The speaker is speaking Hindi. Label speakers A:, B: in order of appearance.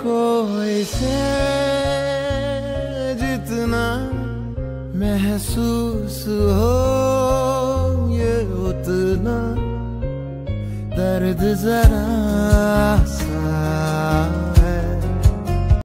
A: को इसे जितना महसूस हो ये उतना दर्द जरा